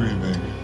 screaming.